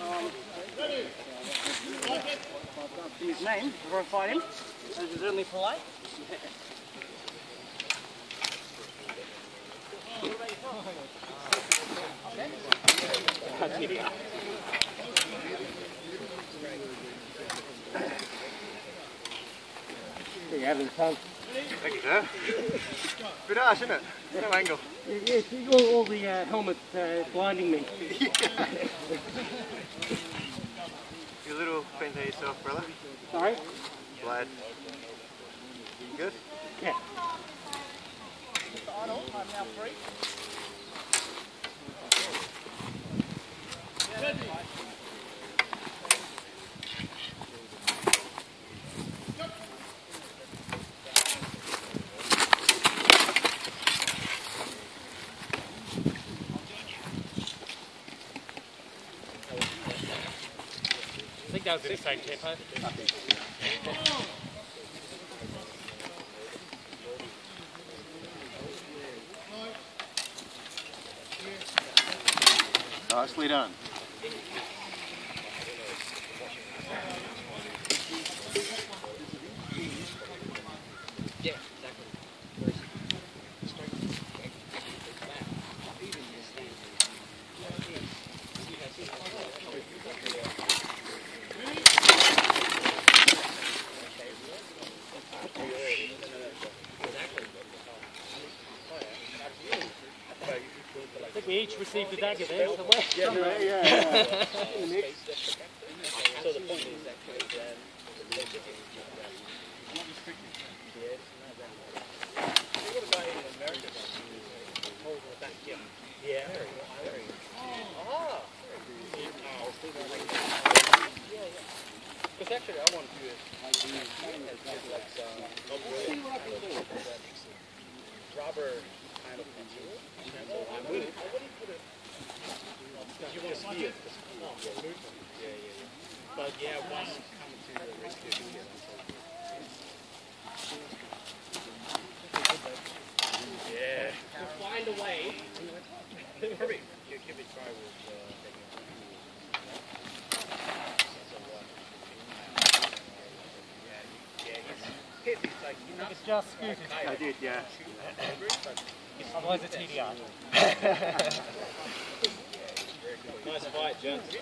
um, his name before I fight him, as is only polite. you have it, Thank you, sir. Bit harsh, isn't it? No angle. Yeah, see, all, all the uh, helmet uh, blinding me. you a little bent to yourself, brother. Sorry? Glad. Good? Yeah. I think that was the same tempo. Nicely done. I think we each received a dagger there somewhere. Yeah, yeah, yeah. So the point is actually um, what about in America? Holding the back, yeah. Yeah. Very, very. Ah. Because actually, I want to do it like some rubber kind of material. So I would. I wouldn't put it. You want to see it? Yeah, yeah, yeah. But yeah, once coming to the rescue, you get Yeah. We'll find a way. Probably give, give it a try with uh, taking so what? Yeah, yeah, it's hit. It's like you know, It's just scooted. I did, yeah. Otherwise it's TDR. nice fight, gents.